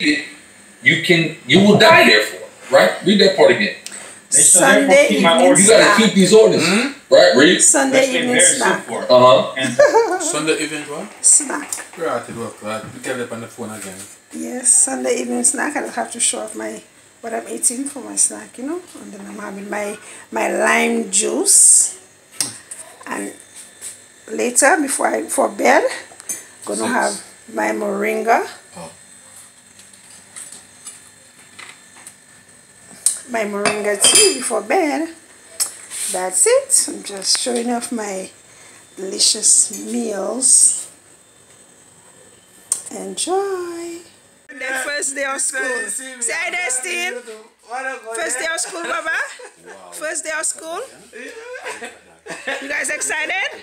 you can you will die therefore. Right? Read that part again. Sunday evening You gotta keep these ordinances. Right? Read. Sunday evening snack. Uh huh. Sunday evening what? Snack. Right, it work. Right. We get it on the phone again. Yes, Sunday evening snack. I don't have to show off my what I'm eating for my snack, you know. And then I'm having my my lime juice. And later, before I for bed, gonna Six. have my moringa. My moringa tea before bed. That's it. I'm just showing off my delicious meals. Enjoy. The first day of school. Say hi there, Steve. First day of school, Baba. First day of school. You guys excited?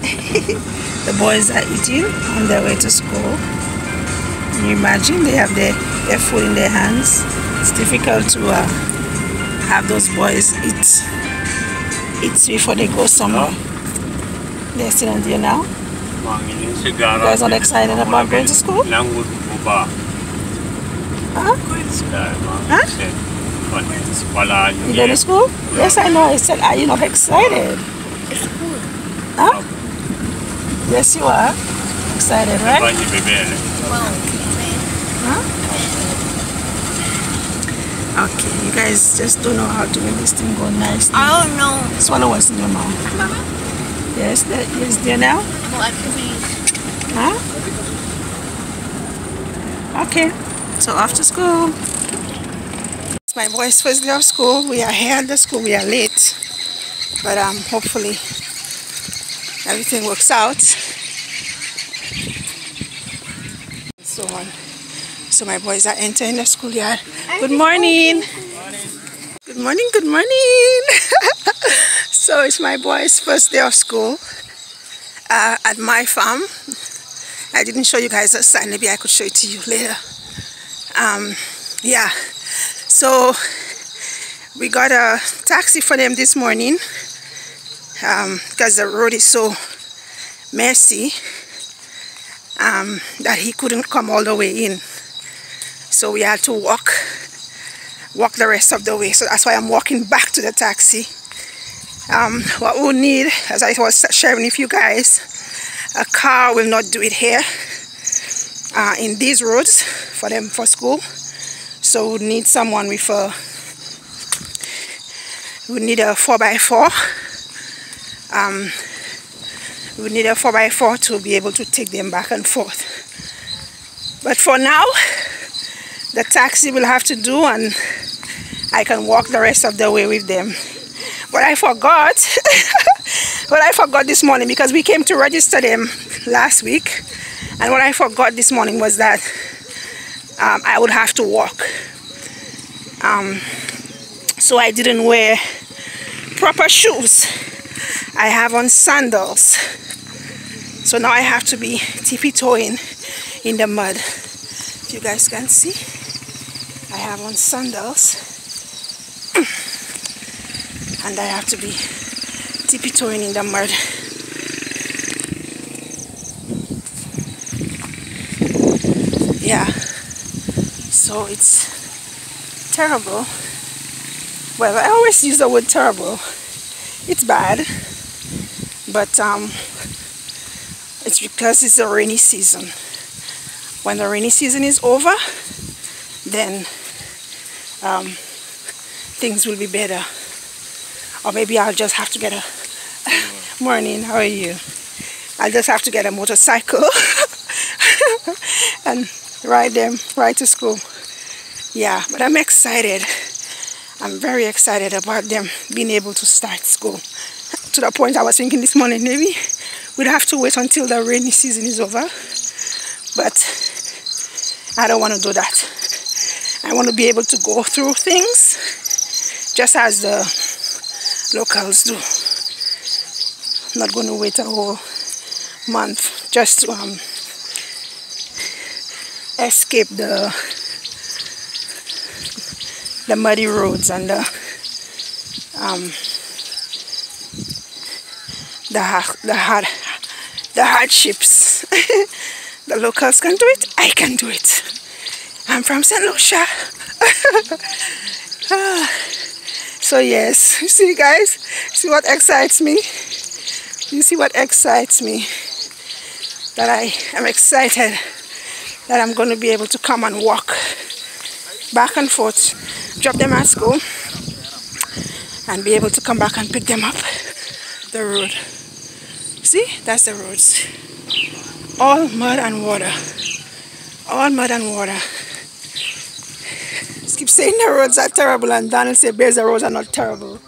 the boys are eating on their way to school. Can you imagine? They have their, their food in their hands. It's difficult to uh, have those boys eat eat before they go somewhere. They're still in there now. You guys not excited about going to school? Huh? Huh? You going to school? Yes, I know. I said, are you not excited? Huh? Yes, you are. Excited, right? Okay, you guys just don't know how to make this thing go nice. I don't know. Swallow what's in your mouth. Yes, that is there now? Well, I could be. Huh? Okay, so after school. It's my boys' first day of school. We are here at the school. We are late, but um, hopefully everything works out. So on. So my boys are entering the schoolyard. Good morning. Good morning. Good morning. so it's my boys' first day of school uh, at my farm. I didn't show you guys the sign. Maybe I could show it to you later. Um, yeah. So we got a taxi for them this morning um, because the road is so messy um, that he couldn't come all the way in. So we had to walk, walk the rest of the way. So that's why I'm walking back to the taxi. Um, what we'll need, as I was sharing with you guys, a car will not do it here uh, in these roads for them for school. So we need someone with a, we need a 4x4. Um, we need a 4x4 to be able to take them back and forth. But for now, the taxi will have to do and I can walk the rest of the way with them. But I forgot, what I forgot this morning because we came to register them last week and what I forgot this morning was that um, I would have to walk. Um, so I didn't wear proper shoes. I have on sandals. So now I have to be tippy-toeing in the mud. If you guys can see, I have on sandals. and I have to be tippy-toeing in the mud. Yeah, so it's terrible. Well, I always use the word terrible. It's bad, but um, it's because it's a rainy season. When the rainy season is over, then um, things will be better. Or maybe I'll just have to get a Morning, how are you? I'll just have to get a motorcycle and ride them right to school. Yeah, but I'm excited. I'm very excited about them being able to start school. To the point I was thinking this morning, maybe we'd have to wait until the rainy season is over. But I don't want to do that. I want to be able to go through things just as the locals do. I'm not going to wait a whole month just to um, escape the the muddy roads and the um, the the hard the hardships. the locals can do it. I can do it. I'm from St. Lucia. Ah. so yes, you see guys, see what excites me. You see what excites me. That I am excited that I'm going to be able to come and walk back and forth, drop them at school, and be able to come back and pick them up the road. See, that's the roads. All mud and water. All mud and water. Just keep saying the roads are terrible, and Daniel say bears the roads are not terrible.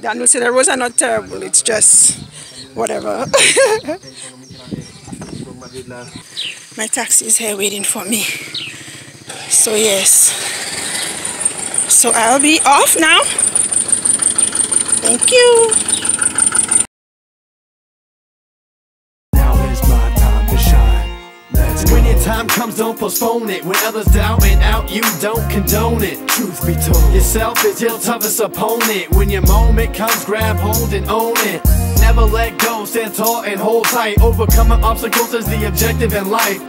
Daniel say the roads are not terrible, it's just whatever. My taxi is here waiting for me. So yes. So I'll be off now. Thank you. Time comes, don't postpone it. When others doubt and out, you don't condone it. Truth be told, yourself is your toughest opponent. When your moment comes, grab hold and own it. Never let go, stand tall and hold tight. Overcoming obstacles is the objective in life.